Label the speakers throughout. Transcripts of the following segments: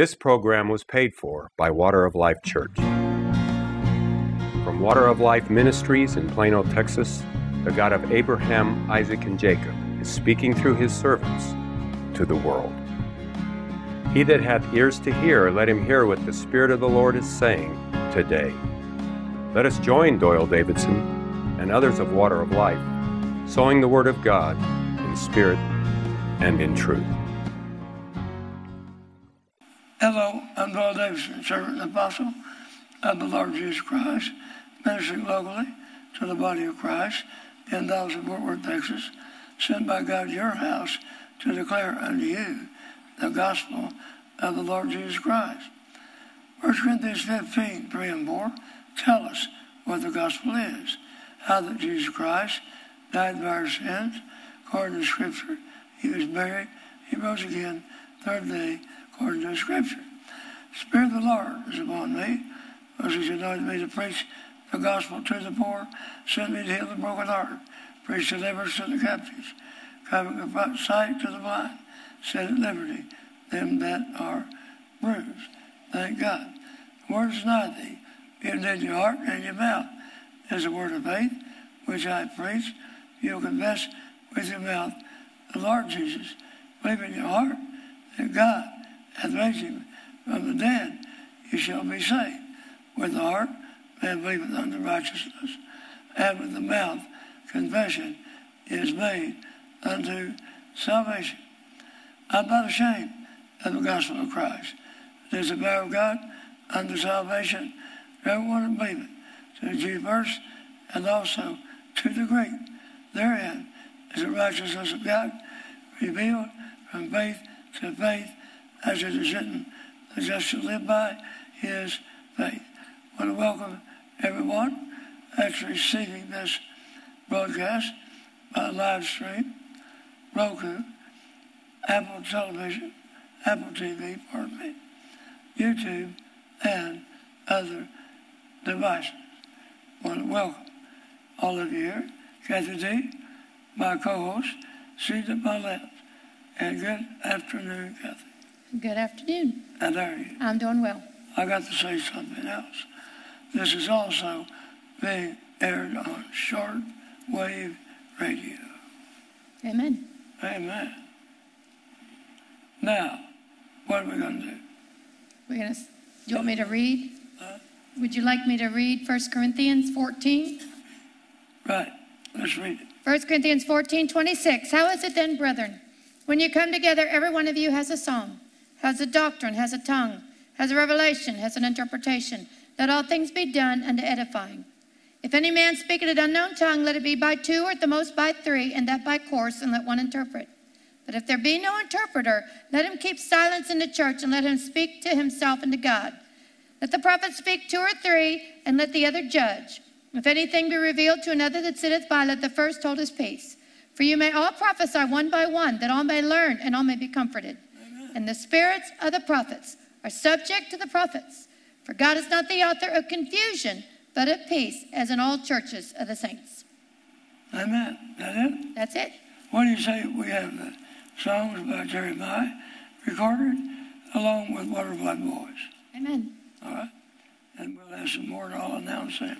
Speaker 1: This program was paid for by Water of Life Church. From Water of Life Ministries in Plano, Texas, the God of Abraham, Isaac, and Jacob is speaking through his servants to the world. He that hath ears to hear, let him hear what the Spirit of the Lord is saying today. Let us join Doyle Davidson and others of Water of Life, sowing the Word of God in spirit and in truth.
Speaker 2: Hello, I'm Doyle Davidson, servant and apostle of the Lord Jesus Christ, ministering locally to the body of Christ in Dallas and Fort Worth, Texas, sent by God to your house to declare unto you the gospel of the Lord Jesus Christ. 1 Corinthians 15, 3 and 4 tell us what the gospel is, how that Jesus Christ died for our sins, according to Scripture. He was buried, he rose again, third day, according to Scripture. Spirit of the Lord is upon me, because he's anointed me to preach the gospel to the poor, sent me to heal the broken heart, preach deliverance to the captives, a sight to the blind, set at liberty them that are bruised. Thank God. The word is nigh thee, even in your heart and your mouth, is a word of faith, which I preach. You'll confess with your mouth the Lord Jesus. Believe in your heart that God hath raised him from the dead, you shall be saved. With the heart, man believeth unto righteousness, and with the mouth, confession is made unto salvation. I'm not ashamed of the gospel of Christ. It is the power of God unto salvation to everyone that believeth, to the Jew first, and also to the Greek. Therein is the righteousness of God revealed from faith to faith, as it is written, the just shall live by his faith. I want to welcome everyone that's receiving this broadcast by live stream, Roku, Apple Television, Apple TV, pardon me, YouTube, and other devices. I want to welcome all of you here. Kathie D, my co-host, seated at my left. And good afternoon, Kathie.
Speaker 3: Good afternoon.
Speaker 2: How are you?
Speaker 3: I'm doing well.
Speaker 2: I got to say something else. This is also being aired on short wave radio.
Speaker 3: Amen.
Speaker 2: Amen. Now, what are we going to do?
Speaker 3: We're going to, you want me to read? Would you like me to read 1 Corinthians 14?
Speaker 2: Right. Let's read it.
Speaker 3: 1 Corinthians 14, 26. How is it then, brethren? When you come together, every one of you has a song, has a doctrine, has a tongue, has a revelation, has an interpretation. Let all things be done unto edifying. If any man speak in an unknown tongue, let it be by two or at the most by three, and that by course, and let one interpret. But if there be no interpreter, let him keep silence in the church, and let him speak to himself and to God. Let the prophet speak two or three, and let the other judge. If anything be revealed to another that sitteth by, let the first hold his peace. For you may all prophesy one by one, that all may learn and all may be comforted. And the spirits of the prophets are subject to the prophets. For God is not the author of confusion, but of peace, as in all churches of the saints.
Speaker 2: Amen. That it?
Speaker 3: That's it.
Speaker 2: What do you say we have the songs by Terry Mai recorded along with Water of Life Boys?
Speaker 3: Amen.
Speaker 2: All right. And we'll have some more and I'll announce them.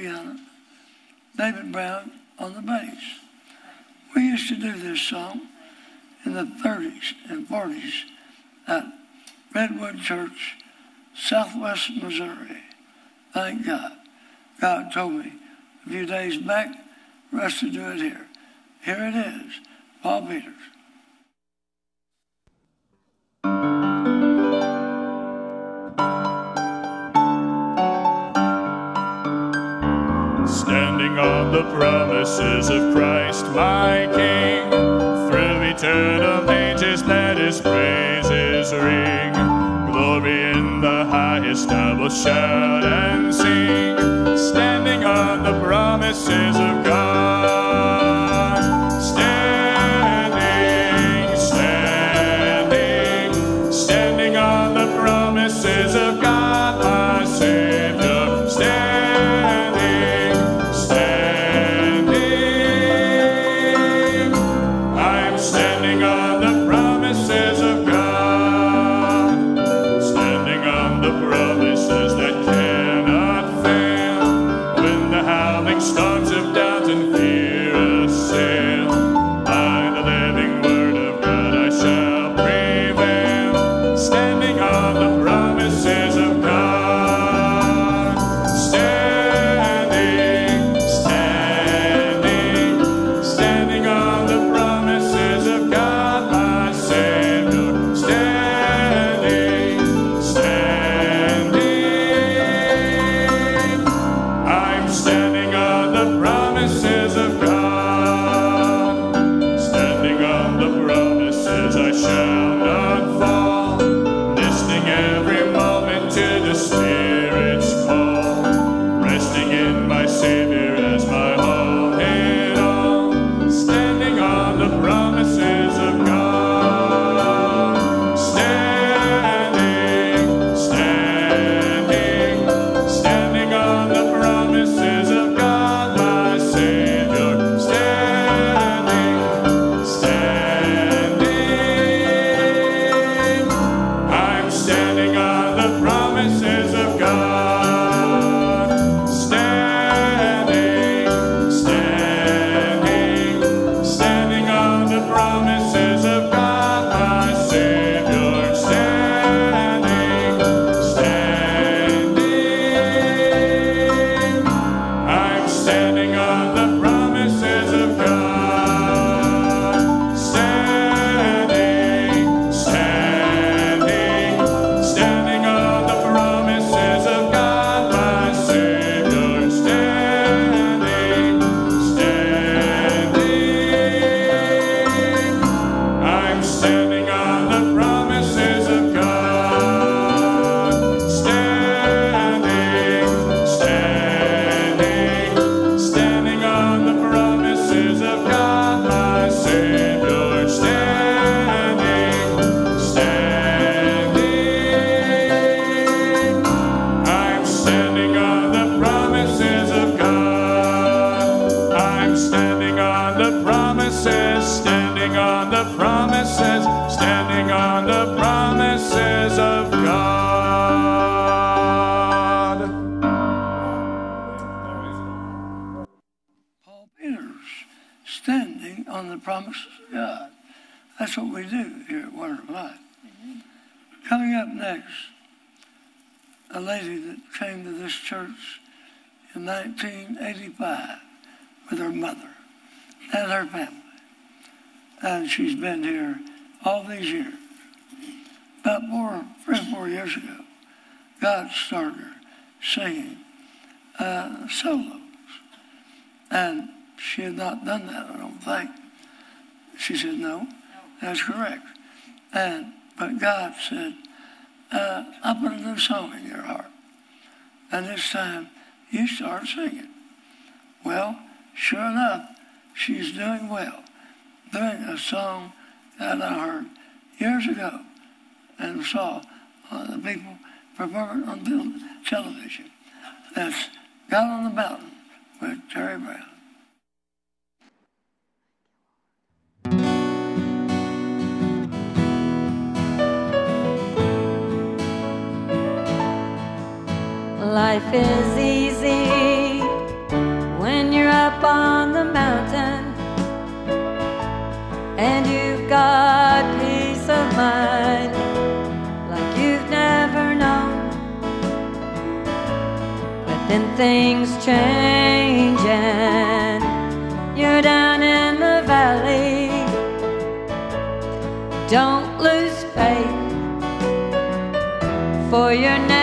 Speaker 2: Piano, David Brown on the bass. We used to do this song in the 30s and 40s at Redwood Church, Southwest Missouri. Thank God. God told me a few days back for us to do it here. Here it is, Paul Peters.
Speaker 4: Standing on the promises of Christ my King, through eternal ages let his praises ring. Glory in the highest I will shout and sing, standing on the promises of God. Standing on the promises of God.
Speaker 2: That's what we do here at Water of Life. Coming up next, a lady that came to this church in 1985 with her mother and her family. And she's been here all these years. About four, three or four years ago, God started her singing uh, solos. And she had not done that, I don't think. She said, no, that's correct. And, but God said, uh, I put a new song in your heart. And this time, you start singing. Well, sure enough, she's doing well. Doing a song that I heard years ago and saw uh, the people perform it on tel- television. That's God on the Mountain with Terre Brown.
Speaker 5: Life is easy when you're up on the mountain and you've got peace of mind like you've never known. But then things change and you're down in the valley. Don't lose faith, for you're never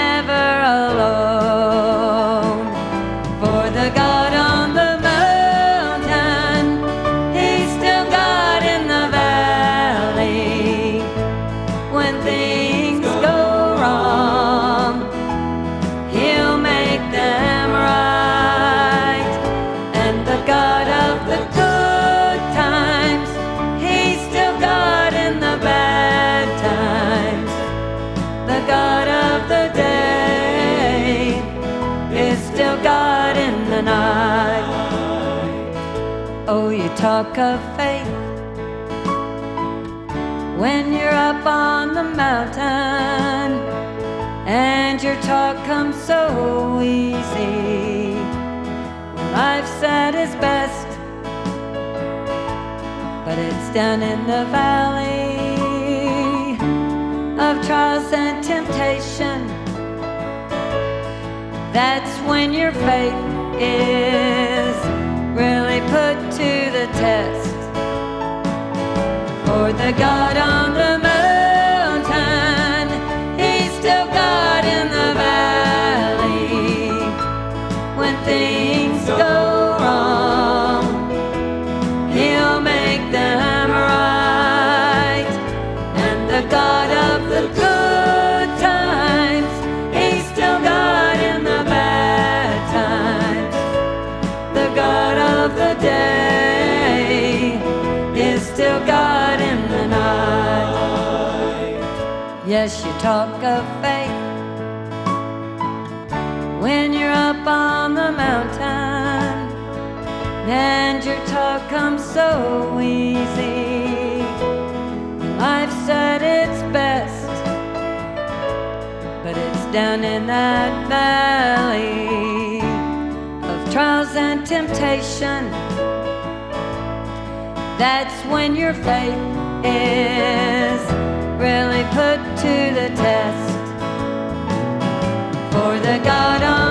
Speaker 5: Talk of faith when you're up on the mountain and your talk comes so easy. Life's at its best, but it's down in the valley of trials and temptation. That's when your faith is The God on the mountain, Yes, you talk of faith when you're up on the mountain and your talk comes so easy. Life's at its best, but it's down in that valley of trials and temptation. That's when your faith is really put to the test. For the God on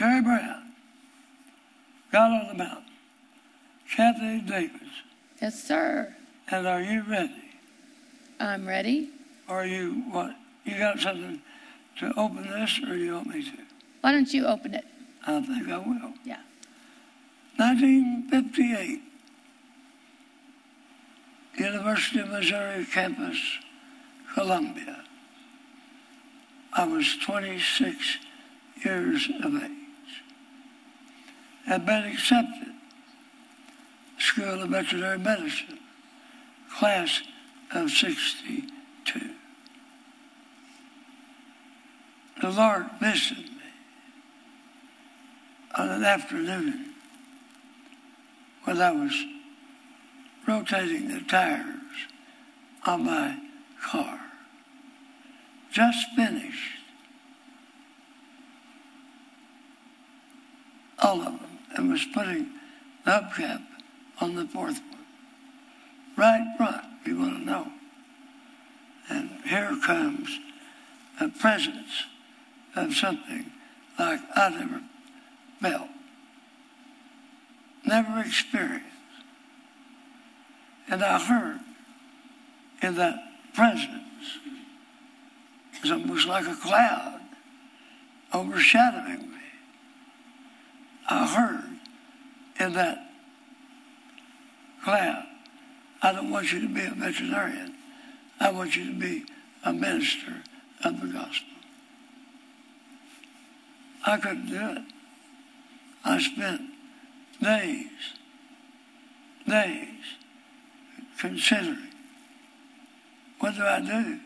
Speaker 2: Terre Brown, God on the Mountain, Kathie Davis.
Speaker 3: Yes, sir.
Speaker 2: And are you ready?
Speaker 3: I'm ready.
Speaker 2: Are you what? You got something to open this, or you want me to?
Speaker 3: Why don't you open it?
Speaker 2: I think I will.
Speaker 3: Yeah.
Speaker 2: 1958, University of Missouri campus, Columbia. I was 26 years of age. Had been accepted School of Veterinary Medicine, class of 62. The Lord visited me on an afternoon when I was rotating the tires on my car. Just finished. All of them, and was putting the hubcap on the fourth one. Right front, you want to know. And here comes a presence of something like I never felt, never experienced. And I heard in that presence, it's almost like a cloud overshadowing me. I heard in that class. I don't want you to be a veterinarian. I want you to be a minister of the gospel. I couldn't do it. I spent days, days considering what do I do?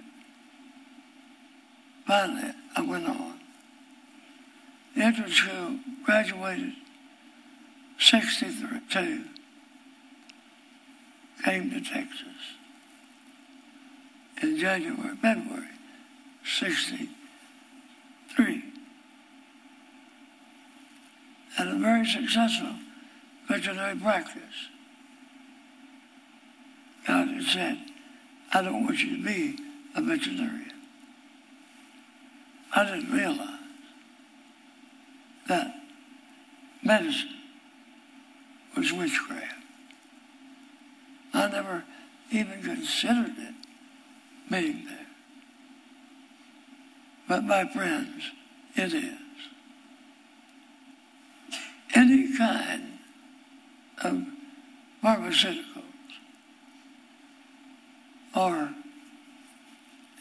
Speaker 2: Finally, I went on. Entered school, graduated 62, came to Texas in January, February 63. Had a very successful veterinary practice. God had said, I don't want you to be a veterinarian. I didn't realize that medicine was witchcraft. I never even considered it being there. But my friends, it is. Any kind of pharmaceuticals or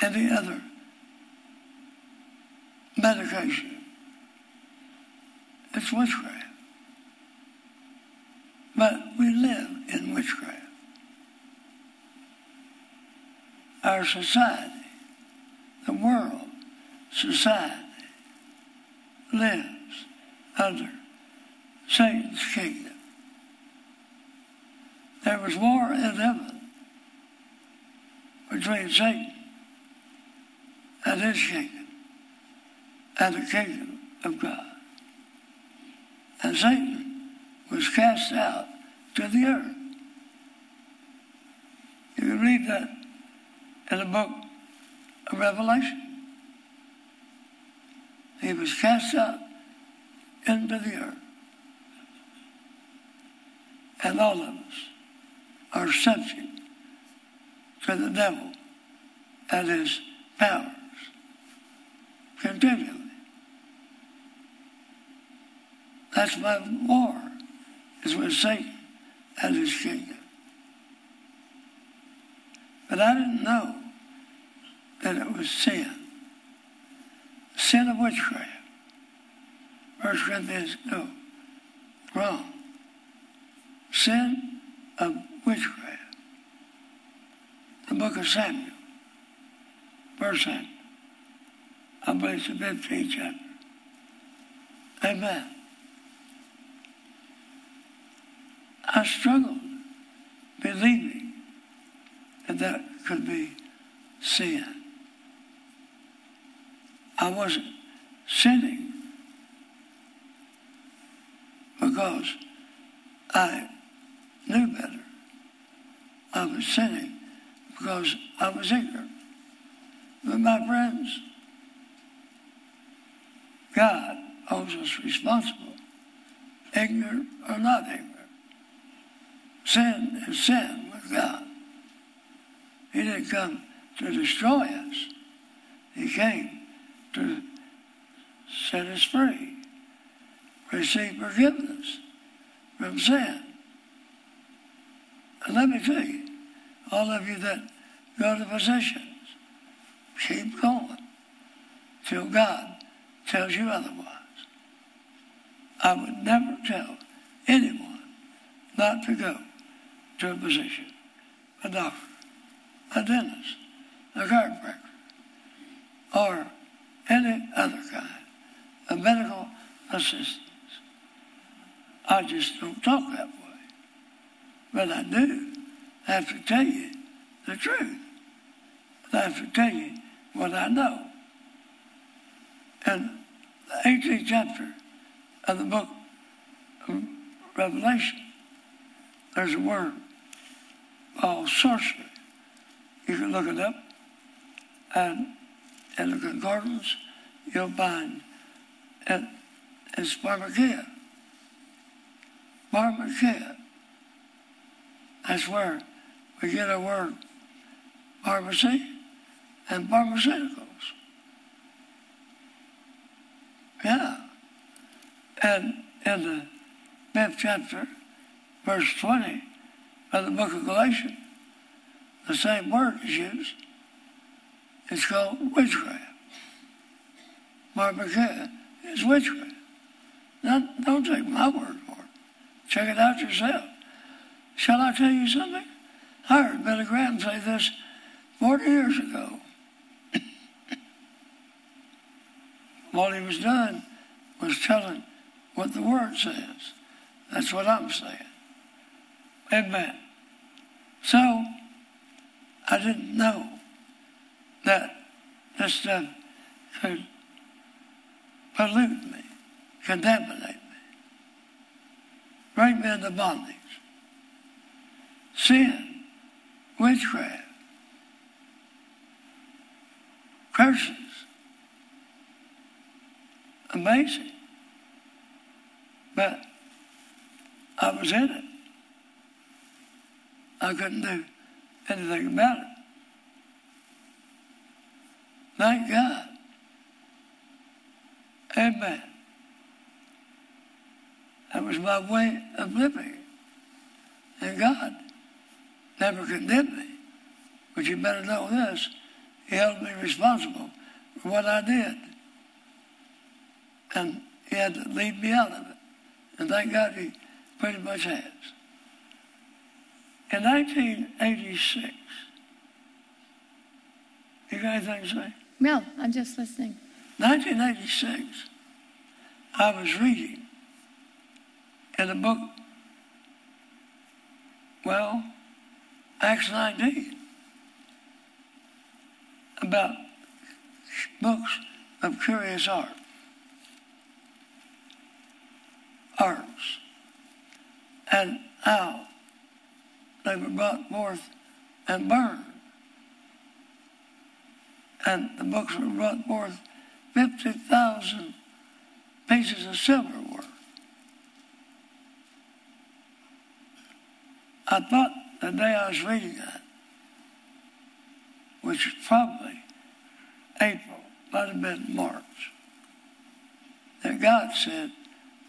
Speaker 2: any other medication, it's witchcraft. But we live in witchcraft. Our society, the world, society, lives under Satan's kingdom. There was war in heaven between Satan and his kingdom and the kingdom of God. And Satan was cast out to the earth. You can read that in the book of Revelation. He was cast out into the earth. And all of us are subject to the devil and his powers continually. That's my war, is with Satan and his kingdom. But I didn't know that it was sin. Sin of witchcraft. First Corinthians, no, wrong. Sin of witchcraft. The book of Samuel, verse Samuel. I believe it's the 15th chapter. Amen. I struggled believing that that could be sin. I wasn't sinning because I knew better. I was sinning because I was ignorant. But my friends, God holds us responsible, ignorant or not ignorant. Sin is sin with God. He didn't come to destroy us. He came to set us free, receive forgiveness from sin. And let me tell you, all of you that go to physicians, keep going till God tells you otherwise. I would never tell anyone not to go to a position, a doctor, a dentist, a chiropractor, or any other kind of medical assistance. I just don't talk that way. But I do have to tell you the truth. I have to tell you what I know. And the 18th chapter of the book of Revelation, there's a word called sorcery. You can look it up, and in the concordance, you'll find it is pharmakeia. Pharmakeia. That's where we get our word pharmacy and pharmaceuticals. Yeah. And in the fifth chapter, verse 20 of the book of Galatians, the same word is used. It's called witchcraft. Barbecue is witchcraft. Don't take my word for it. Check it out yourself. Shall I tell you something? I heard Billy Graham say this 40 years ago. What he was doing was telling what the Word says. That's what I'm saying. Amen. So, I didn't know that this stuff could pollute me, contaminate me, bring me into bondage, sin, witchcraft, curses. Amazing. But I was in it. I couldn't do anything about it. Thank God. Amen. That was my way of living. And God never condemned me. But you better know this. He held me responsible for what I did. And he had to lead me out of it. And thank God he pretty much has. In 1986, you got anything to say?
Speaker 3: No, I'm just listening.
Speaker 2: 1986, I was reading in a book, well, Acts 19, about books of curious art, arts, and how they were brought forth and burned. And the books were brought forth 50,000 pieces of silverware. I thought the day I was reading that, which was probably April, might have been March, that God said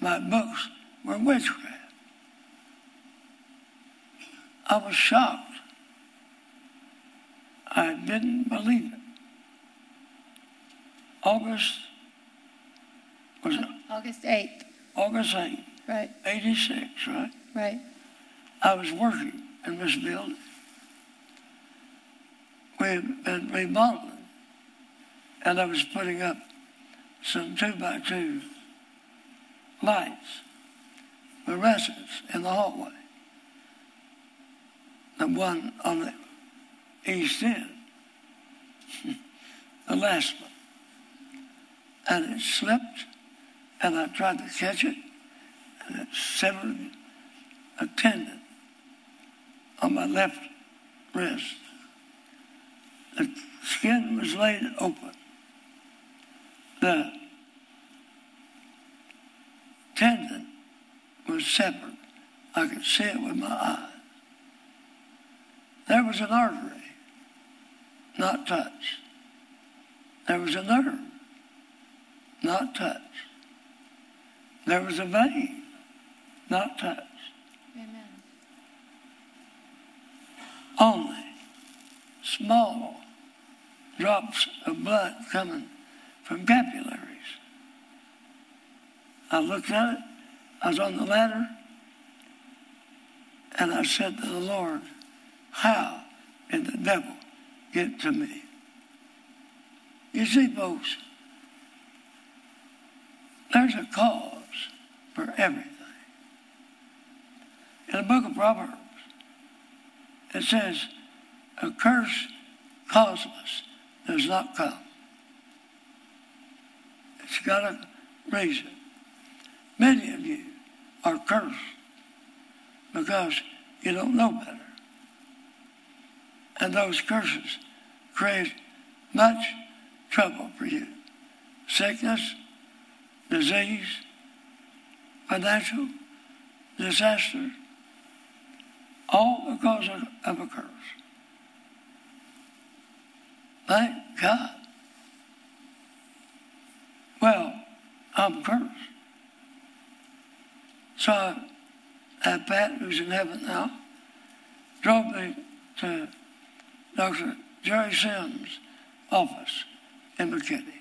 Speaker 2: my books were witchcraft. I was shocked. I didn't believe it. August was it
Speaker 3: August 8th.
Speaker 2: August 8th,
Speaker 3: Right,
Speaker 2: 86, right?
Speaker 3: right.
Speaker 2: I was working in this building. We had been remodeling, and I was putting up some two by two lights for residents in the hallway. The one on the east end, the last one. And it slipped, and I tried to catch it, and it severed a tendon on my left wrist. The skin was laid open. The tendon was severed. I could see it with my eyes. There was an artery, not touched. There was a nerve, not touched. There was a vein, not touched.
Speaker 3: Amen.
Speaker 2: only small drops of blood coming from capillaries. I looked at it. I was on the ladder, And I said to the Lord, How did the devil get to me? You see, folks, there's a cause for everything. In the book of Proverbs, it says, A curse causeless does not come. It's got a reason. Many of you are cursed because you don't know better. And those curses create much trouble for you. Sickness, disease, financial disaster, all because of, a curse. Thank God. Well, I'm cursed. So I had Pat, who's in heaven now, drove me to Dr. Jerry Sims' office in McKinney.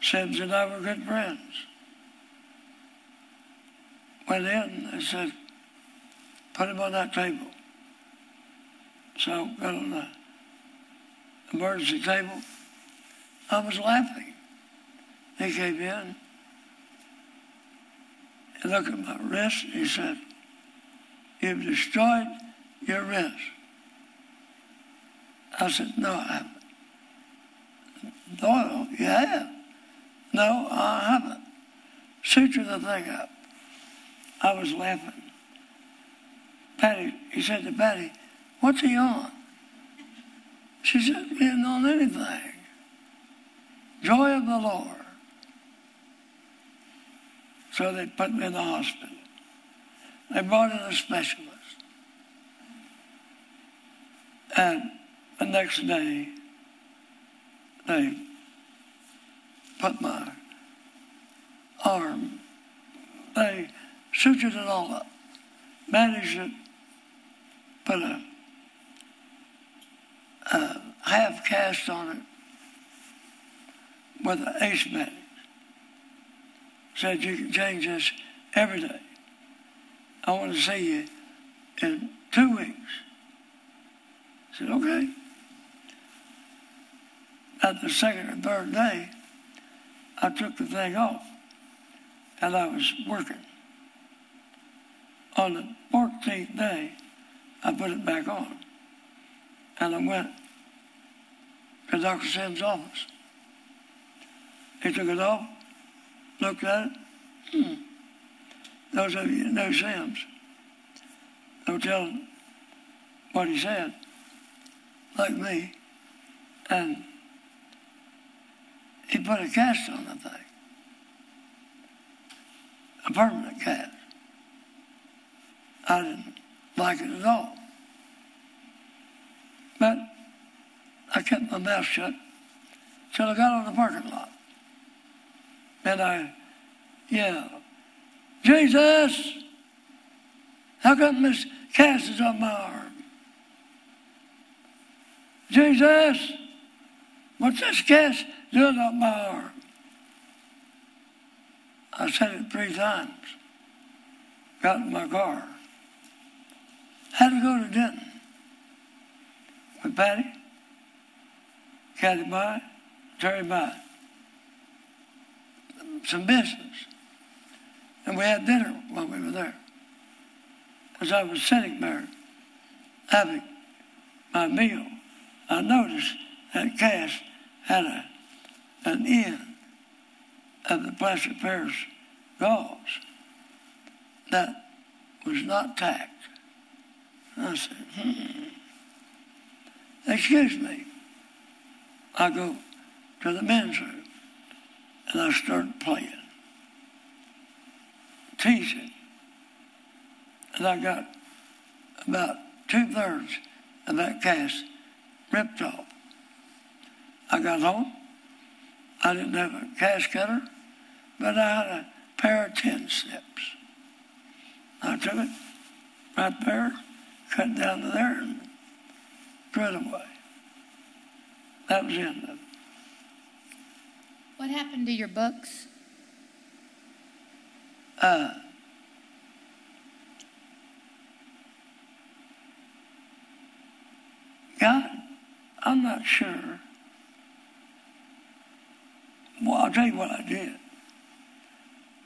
Speaker 2: Sims and I were good friends. Went in and said, put him on that table. So got on the emergency table. I was laughing. He came in and looked at my wrist and he said, You've destroyed your wrist. I said, No, I haven't. No, you have. No, I haven't. Suture the thing up. I was laughing. Patty, he said to Patty, What's he on? She said, He isn't on anything. Joy of the Lord. So they put me in the hospital. They brought in a specialist. And the next day, they put my arm, they sutured it all up, managed it, put a, a half cast on it with an ace medic. Said you can change this every day. I want to see you in two weeks. I said, okay. At the second or third day, I took the thing off and I was working. On the 14th day, I put it back on and I went to Dr. Sims' office. He took it off, looked at it. Hmm. Those of you that know Sims, don't tell what he said, like me. And he put a cast on the thing, a permanent cast. I didn't like it at all. But I kept my mouth shut till I got on the parking lot. And I yelled, Jesus, how come this cast is on my arm? Jesus, what's this cast doing on my arm? I said it three times. Got in my car. Had to go to Denton with Patty, Kathy by, Terry by. Some business. And we had dinner while we were there. As I was sitting there having my meal, I noticed that cast had a, an end of the plaster Paris gauze that was not tacked. I said, hmm. Excuse me. I go to the men's room and I start playing, teasing. And I got about two thirds of that cast ripped off. I got home. I didn't have a cast cutter, but I had a pair of 10 steps. I took it right there, cut down to there, and threw it away. That was the end of it.
Speaker 3: What happened to your books?
Speaker 2: Uh, God, I'm not sure well, I'll tell you what I did.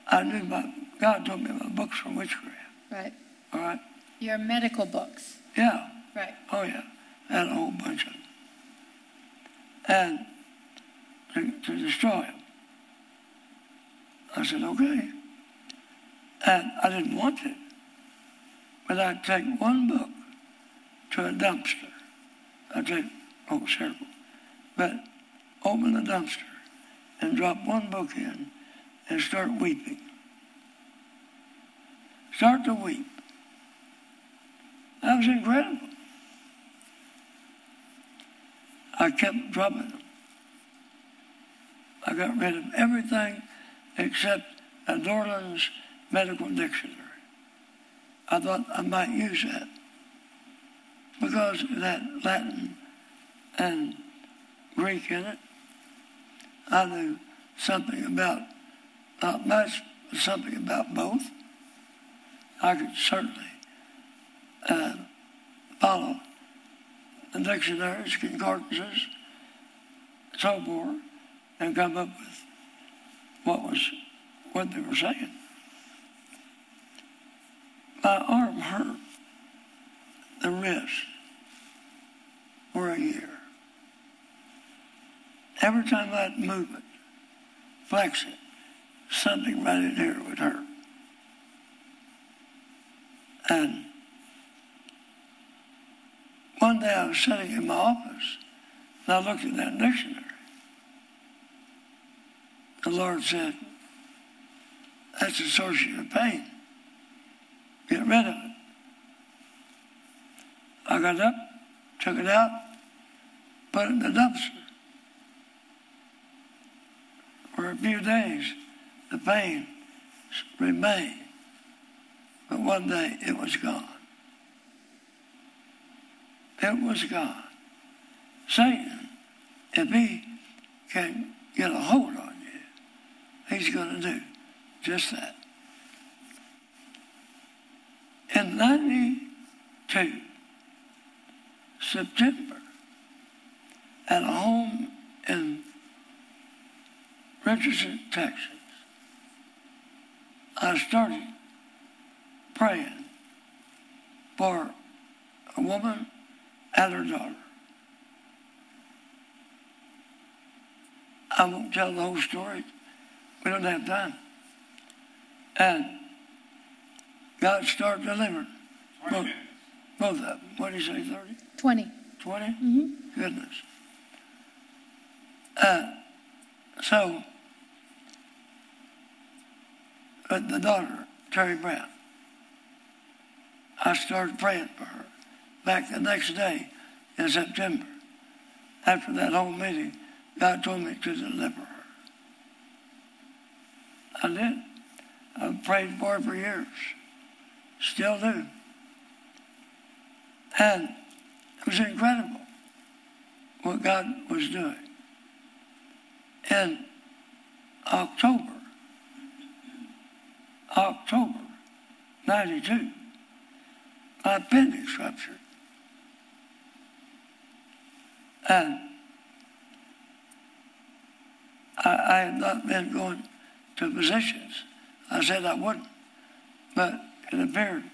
Speaker 2: I knew my, God told me my books were witchcraft.
Speaker 3: Right.
Speaker 2: All right?
Speaker 3: Your medical books.
Speaker 2: Yeah.
Speaker 3: Right.
Speaker 2: Oh, yeah. Had a whole bunch of them. And to, to destroy them. I said, okay. And I didn't want it. But I'd take one book to a dumpster. I'd take, oh, several. But open the dumpster and drop one book in and start weeping. Start to weep. That was incredible. I kept dropping them. I got rid of everything except a Dorland's medical dictionary. I thought I might use that because it had Latin and Greek in it. I knew something about, not much, but something about both. I could certainly uh, follow the dictionaries, concordances, so forth, and come up with what was what they were saying. My arm hurt, the wrist, for a year. Every time I'd move it, flex it, something right in here would hurt. And one day I was sitting in my office and I looked at that dictionary. The Lord said, That's the source of your pain. Get rid of it. I got up, took it out, put it in the dumpster. For a few days, the pain remained. But one day it was gone. It was gone. Satan, if he can get a hold on you, he's going to do just that. In 92, September, at home in Richardson, Texas, I started praying for a woman and her daughter. I won't tell the whole story. We don't have time. And God started delivering. Both, both of them. What did he say, 30?
Speaker 3: 20.
Speaker 2: 20?
Speaker 3: Mm-hmm.
Speaker 2: Goodness. Uh, so, but the daughter, Terre Brown, I started praying for her back the next day in September. After that whole meeting, God told me to deliver her. I did. I've prayed for her for years. Still do. And it was incredible what God was doing. In October, October 92, my appendix ruptured. And I, I had not been going to physicians. I said I wouldn't, but it appeared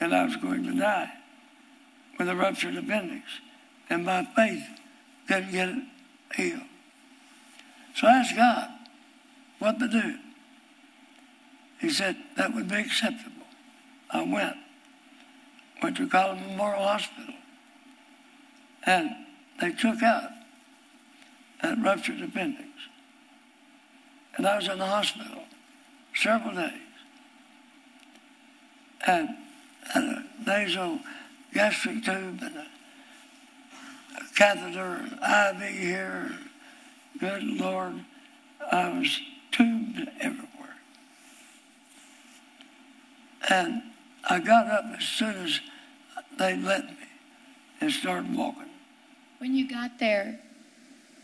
Speaker 2: that I was going to die with a ruptured appendix, and my faith couldn't get it healed. So I asked God what to do. He said that would be acceptable. I went, went to College Memorial Hospital, and they took out that ruptured appendix. And I was in the hospital several days. And had a nasal gastric tube and a, a catheter, an IV here. Good Lord, I was tubed everywhere. And I got up as soon as they let me and started walking.
Speaker 3: When you got there,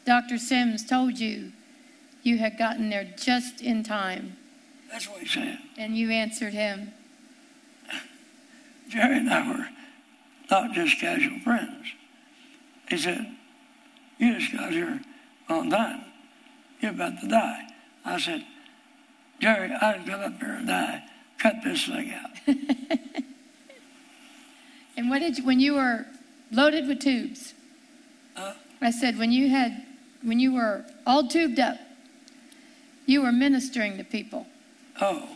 Speaker 3: Dr. Sims told you you had gotten there just in time,
Speaker 2: That's what he said.
Speaker 3: and you answered him.
Speaker 2: Jerry and I were not just casual friends. He said, You just got here on time. You're about to die. I said, Jerry, I'd come up here and die. Cut this thing out.
Speaker 3: And what did you, when you were loaded with tubes?
Speaker 2: Huh?
Speaker 3: I said, when you had, when you were all tubed up, you were ministering to people,
Speaker 2: Oh,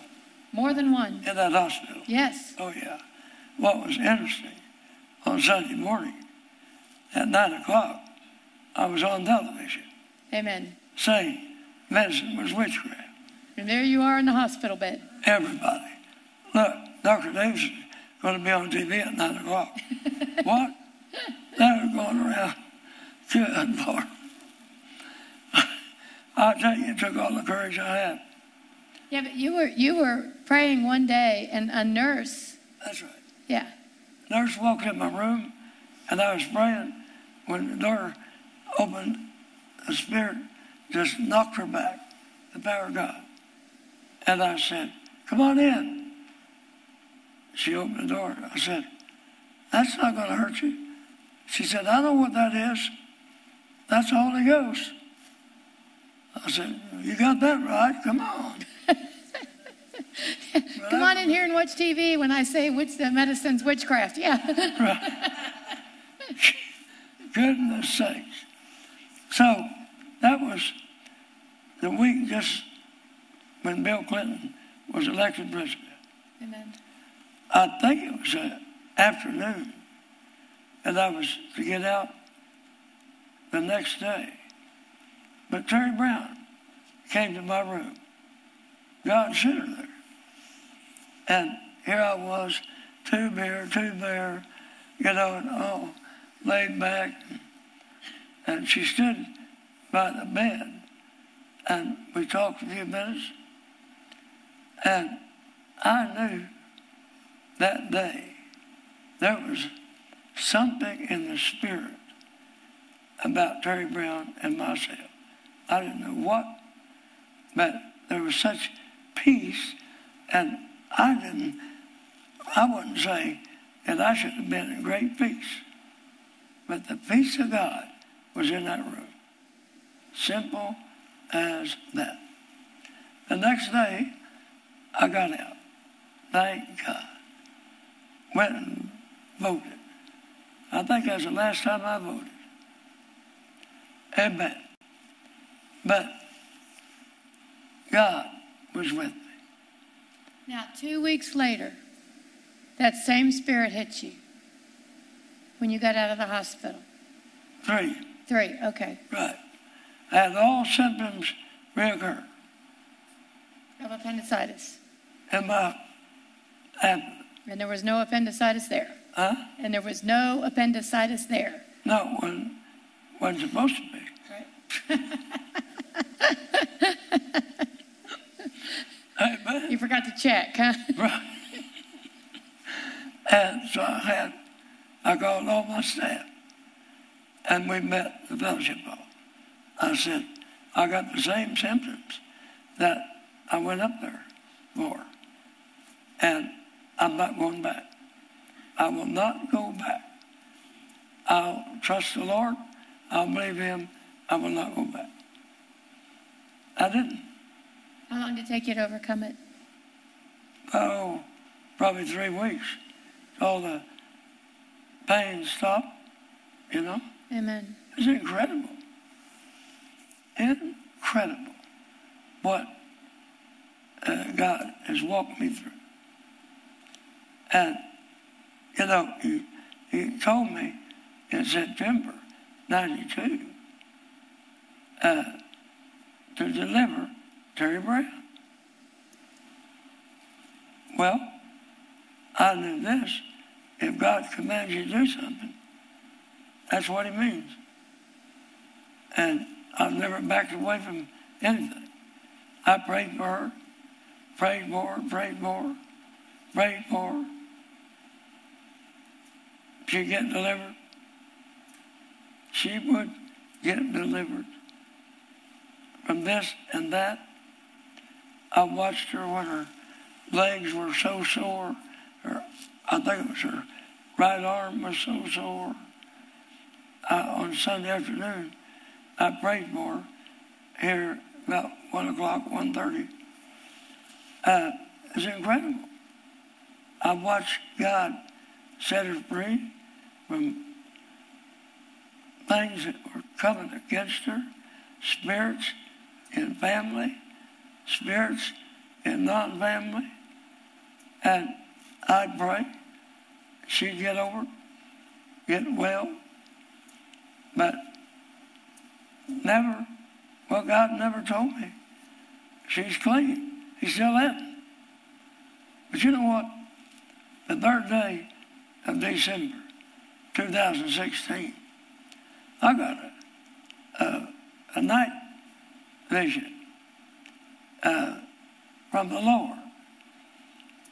Speaker 3: more than one.
Speaker 2: in that hospital.
Speaker 3: Yes.
Speaker 2: Oh, yeah. What was interesting, on Sunday morning at 9 o'clock, I was on television
Speaker 3: Amen.
Speaker 2: saying medicine was witchcraft.
Speaker 3: And there you are in the hospital bed.
Speaker 2: Everybody. Look, Dr. Davis is going to be on TV at 9 o'clock. what? That was going around. Good Lord. I'll tell you, it took all the courage I had.
Speaker 3: Yeah, but you were you were praying one day, and a nurse.
Speaker 2: That's right.
Speaker 3: Yeah.
Speaker 2: nurse walked in my room and I was praying. When the door opened, the Spirit just knocked her back, the power of God. And I said, Come on in. She opened the door. I said, That's not going to hurt you. She said, I know what that is. That's the Holy Ghost. I said, You got that right. Come on.
Speaker 3: Come on in here and watch TV when I say which the medicine's witchcraft. Yeah. right.
Speaker 2: Goodness sakes. So that was the week just when Bill Clinton was elected president.
Speaker 3: Amen.
Speaker 2: I think it was an afternoon, and I was to get out the next day. But Terre Brown came to my room. God sent her there. And here I was, tube here, tube there, you know, and all laid back. And she stood by the bed, and we talked a few minutes. And I knew that day there was something in the spirit about Terre Brown and myself. I didn't know what, but there was such peace, and I didn't, I wouldn't say that I should have been in great peace, but the peace of God was in that room. Simple as that. The next day, I got out. Thank God. Went and voted. I think that's the last time I voted. Amen. But God was with me.
Speaker 3: Now, two weeks later, that same spirit hit you when you got out of the hospital.
Speaker 2: Three.
Speaker 3: Three. Okay.
Speaker 2: Right. I had all symptoms reoccur
Speaker 3: Of appendicitis,
Speaker 2: in my abdomen.
Speaker 3: And there was no appendicitis there.
Speaker 2: Huh?
Speaker 3: And there was no appendicitis there.
Speaker 2: No, it wasn't, wasn't supposed to be.
Speaker 3: Right. You forgot to check, huh?
Speaker 2: Right. And so I had, I called all my staff, and we met the fellowship hall. I said, I got the same symptoms that I went up there for, and I'm not going back. I will not go back. I'll trust the Lord. I'll believe Him. I will not go back. I didn't.
Speaker 3: How long did it take you to overcome it?
Speaker 2: oh, probably three weeks. All the pain stopped, you know.
Speaker 3: Amen.
Speaker 2: It's incredible. Incredible what uh, God has walked me through. And, you know, he, he told me in September 92 uh, to deliver Terre Brown. Well, I knew this. If God commands you to do something, that's what he means. And I've never backed away from anything. I prayed for her, prayed for her, prayed for her, prayed for her. She'd get delivered. She would get delivered from this and that. I watched her when her legs were so sore. Her, I think it was her right arm was so sore. I, on Sunday afternoon, I prayed for her here about 1 o'clock, 1.30. Uh, it's incredible. I watched God set her free from things that were coming against her, spirits in family, spirits in non-family. And I'd pray. She'd get over get well. But never, well, God never told me. She's clean. He's still in. But you know what? The third day of December 2016, I got a, a, a night vision uh, from the Lord.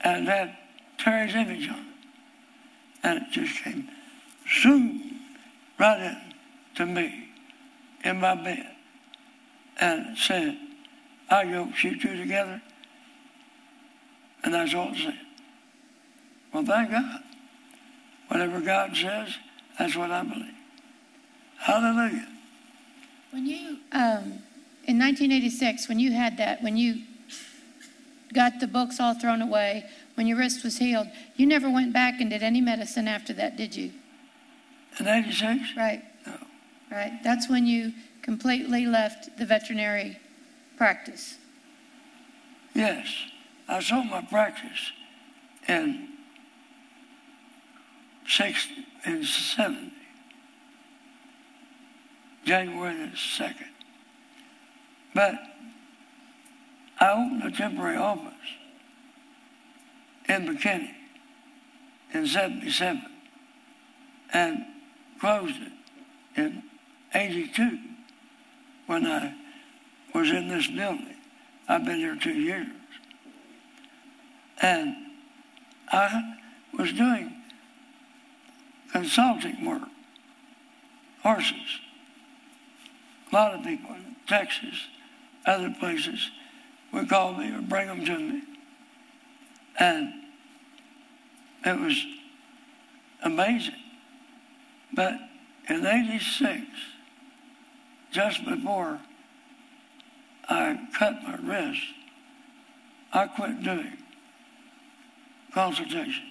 Speaker 2: And had Terre's image on it. And it just came zoom right in to me in my bed. And said, I yoke you two together. And that's all it said. Well, thank God. Whatever God says, that's what I believe. Hallelujah.
Speaker 3: When you, um, in 1986, when you had that, when you got the books all thrown away, when your wrist was healed, you never went back and did any medicine after that, did you?
Speaker 2: In 86?
Speaker 3: Right.
Speaker 2: No.
Speaker 3: Right. That's when you completely left the veterinary practice.
Speaker 2: Yes. I sold my practice in 60, in 70. January the 2nd. But I opened a temporary office in McKinney in 77 and closed it in 82 when I was in this building. I've been here two years. And I was doing consulting work, horses. A lot of people in Texas, other places would call me or bring them to me. And it was amazing. But in 86, just before I cut my wrist, I quit doing consultation.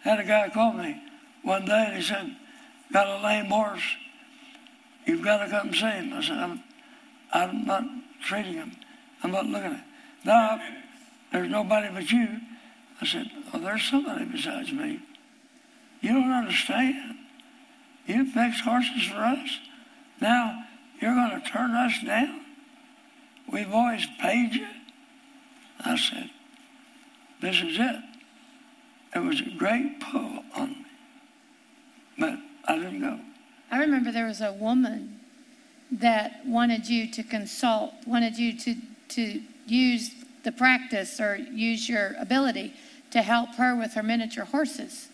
Speaker 2: Had a guy call me one day and he said, got a lame horse. You've got to come see him. I said, I'm, I'm not treating him. I'm not looking at him. Now, there's nobody but you. I said, there's somebody besides me. You don't understand. You fix horses for us. Now you're going to turn us down? We've always paid you. I said, this is it. It was a great pull on me. But I didn't go.
Speaker 3: I remember there was a woman that wanted you to consult, wanted you to, to use the practice or use your ability to help her with her miniature horses.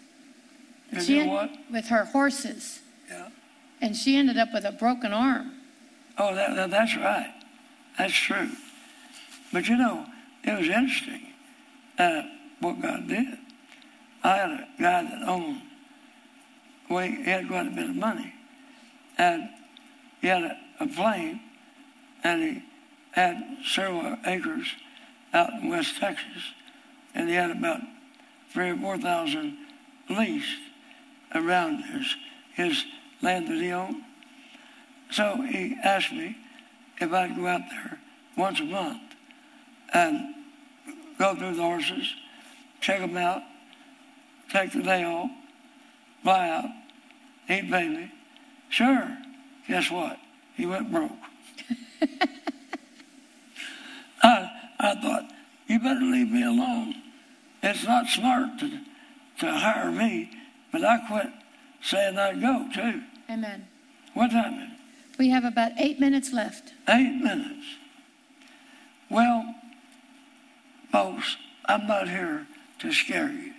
Speaker 2: And
Speaker 3: She
Speaker 2: you what?
Speaker 3: With her horses.
Speaker 2: Yeah.
Speaker 3: And she ended up with a broken arm.
Speaker 2: Oh, that, that, that's right. That's true. But you know, it was interesting uh, what God did. I had a guy that owned, well, he had quite a bit of money. And he had a, a plane, and he had several acres out in West Texas, and he had about three or four thousand leased around his, his land that he owned. So he asked me if I'd go out there once a month and go through the horses, check them out, take the day off, fly out, he'd me. Sure. Guess what? He went broke. I, I thought, you better leave me alone. It's not smart to, to hire me, but I quit saying I'd go too.
Speaker 3: Amen.
Speaker 2: What time is it?
Speaker 3: We have about eight minutes left.
Speaker 2: Eight minutes. Well, folks, I'm not here to scare you.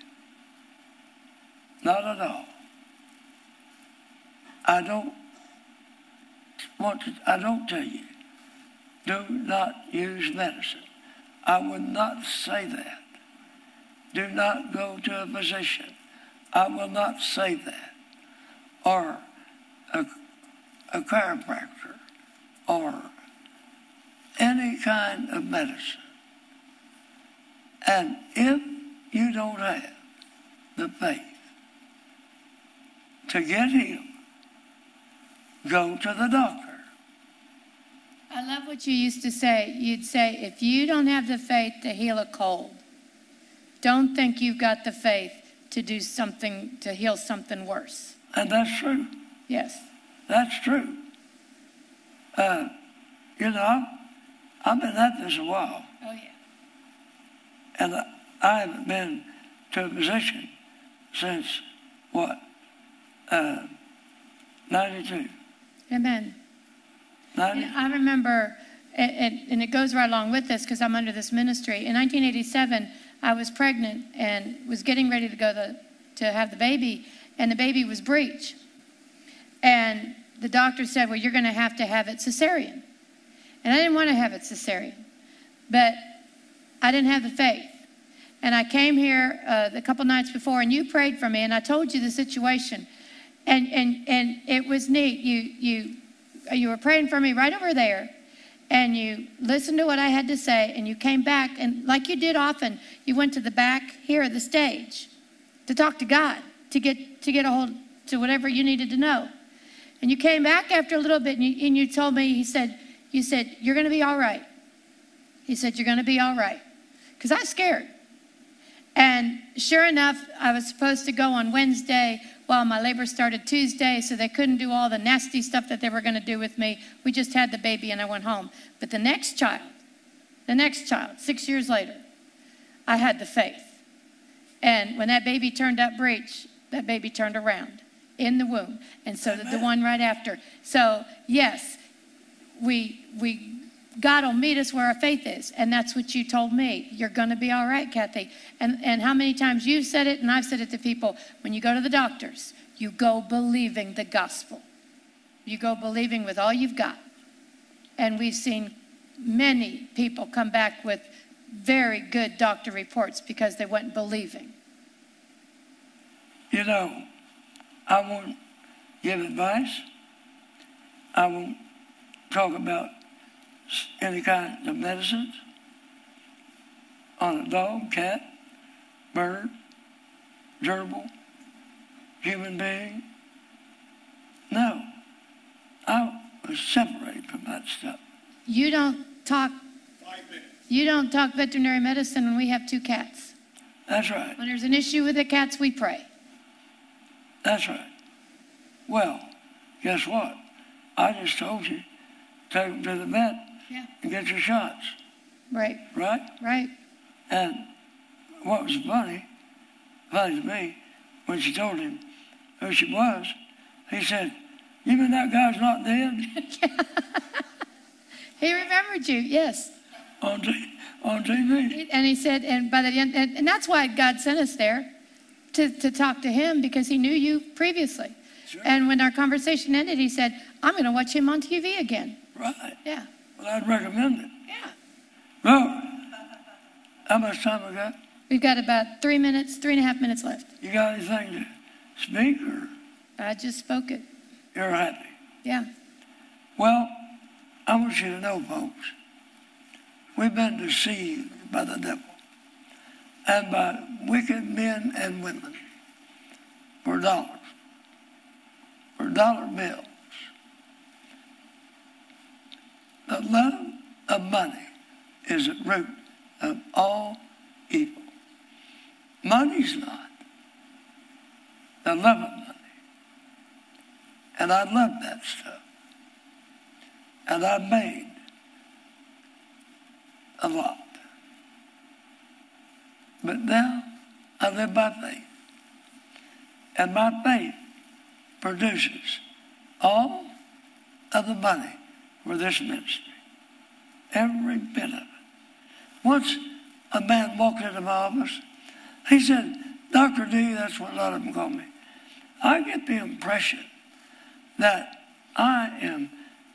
Speaker 2: Not at all. I don't want to, I don't tell you, do not use medicine. I would not say that. Do not go to a physician. I will not say that. Or a, a chiropractor. or any kind of medicine. And if you don't have the faith to get healed, go to the doctor.
Speaker 3: I love what you used to say. You'd say, if you don't have the faith to heal a cold, don't think you've got the faith to do something, to heal something worse.
Speaker 2: And that's true.
Speaker 3: Yes.
Speaker 2: That's true. Uh, you know, I've been at this a while,
Speaker 3: Oh, yeah.
Speaker 2: and I- I haven't been to a physician since, what, uh, 92.
Speaker 3: Amen.
Speaker 2: 90?
Speaker 3: And I remember, and, it goes right along with this because I'm under this ministry. In 1987, I was pregnant and was getting ready to go to, to have the baby, and the baby was breech. And the doctor said, Well, you're going to have to have it cesarean. And I didn't want to have it cesarean, but I didn't have the faith. And I came here uh, a couple nights before, and you prayed for me, and I told you the situation. And, and, and it was neat. You, you, you were praying for me right over there, and you listened to what I had to say, and you came back, and like you did often, you went to the back here of the stage to talk to God, to get, to get a hold to whatever you needed to know. And you came back after a little bit, and you, and you told me, he said, you said, you're going to be all right. He said, you're going to be all right. Because I was scared. And sure enough, I was supposed to go on Wednesday. Well, my labor started Tuesday, so they couldn't do all the nasty stuff that they were going to do with me. We just had the baby and I went home. But the next child, the next child, six years later, I had the faith. And when that baby turned up breech, that baby turned around in the womb. And so did the one right after. So, yes, we, we, God will meet us where our faith is. And that's what you told me. You're going to be all right, Kathie. And, and how many times you've said it, and I've said it to people when you go to the doctors, you go believing the gospel. You go believing with all you've got. And we've seen many people come back with very good doctor reports because they went believing.
Speaker 2: You know, I won't give advice. I won't talk about any kind of medicines on a dog, cat, bird, gerbil, human being. No, I was separated from that stuff.
Speaker 3: You don't talk. You don't talk veterinary medicine when we have two cats.
Speaker 2: That's right.
Speaker 3: When there's an issue with the cats, we pray.
Speaker 2: That's right. Well, guess what? I just told you, take them to the vet
Speaker 3: Yeah.
Speaker 2: and get your shots,
Speaker 3: Right,
Speaker 2: right?
Speaker 3: right.
Speaker 2: And what was funny, funny to me, when she told him who she was, he said, You mean that guy's not dead?
Speaker 3: He remembered you, yes.
Speaker 2: on, t- on TV.
Speaker 3: And he said, and by the end, and, and that's why God sent us there to, to talk to him because he knew you previously.
Speaker 2: Sure.
Speaker 3: And when our conversation ended, he said, I'm going to watch him on TV again.
Speaker 2: Right.
Speaker 3: Yeah,
Speaker 2: Well, I'd recommend it.
Speaker 3: yeah.
Speaker 2: Well, how much time we got?
Speaker 3: We've got about three minutes, three and a half minutes left.
Speaker 2: You got anything to speak or
Speaker 3: I just spoke it.
Speaker 2: you're happy?
Speaker 3: Yeah.
Speaker 2: Well, I want you to know, folks, we've been deceived by the devil and by wicked men and women for dollars, for dollar bills. The love of money is the root of all evil. Money's not. The love of money. And I love that stuff. And I made a lot. But now I live by faith. And my faith produces all of the money for this ministry. Every bit of it. Once a man walked into my office, he said, Dr. D, that's what a lot of them call me. I get the impression that I am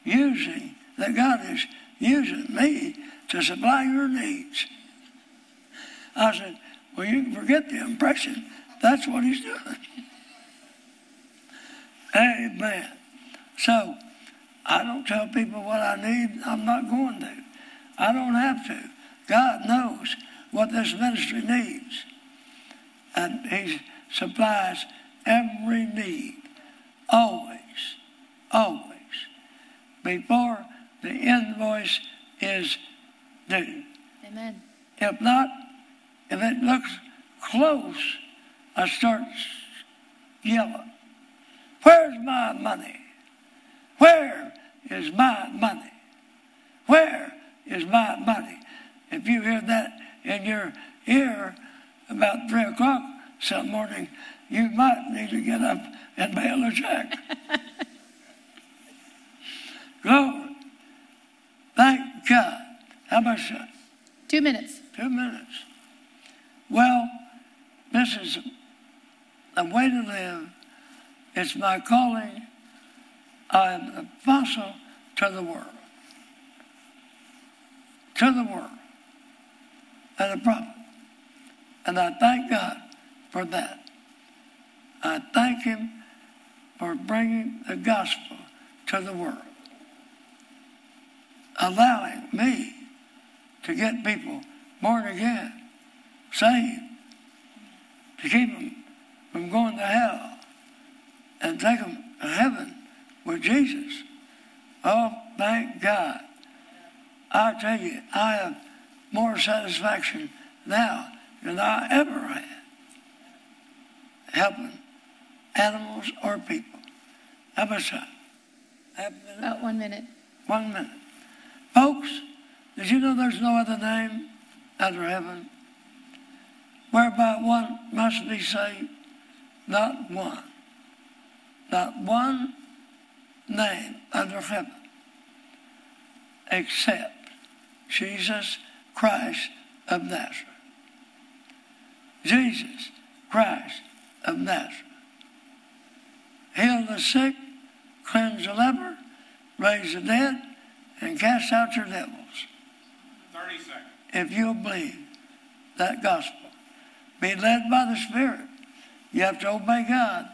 Speaker 2: using, that God is using me to supply your needs. I said, well, you can forget the impression. That's what he's doing. Amen. So, I don't tell people what I need. I'm not going to. I don't have to. God knows what this ministry needs. And He supplies every need, always, always, before the invoice is due.
Speaker 3: Amen.
Speaker 2: If not, if it looks close, I start yelling, Where's my money? Where is my money? Where is my money? If you hear that in your ear about 3 o'clock some morning, you might need to get up and mail a check. Glory. Thank God. How much time?
Speaker 3: Two minutes.
Speaker 2: Two minutes. Well, this is a way to live. It's my calling. I am an apostle to the world. To the world. And a prophet. And I thank God for that. I thank Him for bringing the gospel to the world. Allowing me to get people born again, saved, to keep them from going to hell and take them to heaven with Jesus. Oh, thank God. I tell you, I have more satisfaction now than I ever had helping animals or people. How about that? Half a minute?
Speaker 3: About one minute.
Speaker 2: One minute. Folks, did you know there's no other name under heaven whereby one must be saved? Not one. Not one name under heaven except Jesus Christ of Nazareth. Jesus Christ of Nazareth. Heal the sick, cleanse the leper, raise the dead, and cast out your devils.
Speaker 4: 30 seconds.
Speaker 2: If you'll believe that gospel. Be led by the Spirit. You have to obey God.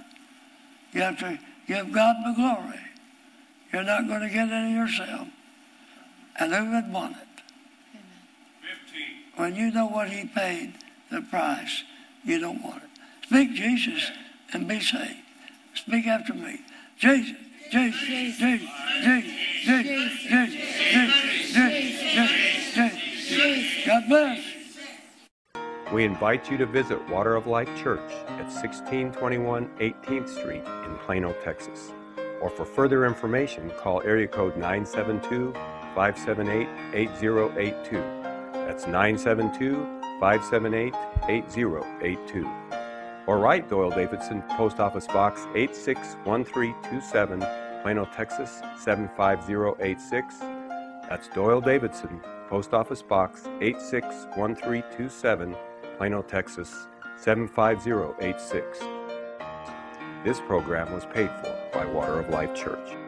Speaker 2: You have to give God the glory. You're not going to get any yourself. And who would want it?
Speaker 4: 15.
Speaker 2: When you know what he paid, the price, you don't want it. Speak Jesus and be saved. Speak after me. Jesus, Jesus, Jesus, Jesus, Jesus, Jesus, Jesus, Jesus, Jesus, Jesus. God bless.
Speaker 1: We invite you to visit Water of Life Church at 1621 18th Street in Plano, Texas. Or for further information, call area code 972 578 8082. That's 972 578 8082. Or write Doyle Davidson, Post Office Box 861327, Plano, Texas 75086. That's Doyle Davidson, Post Office Box 861327, Plano, Texas 75086. This program was paid for by Water of Life Church.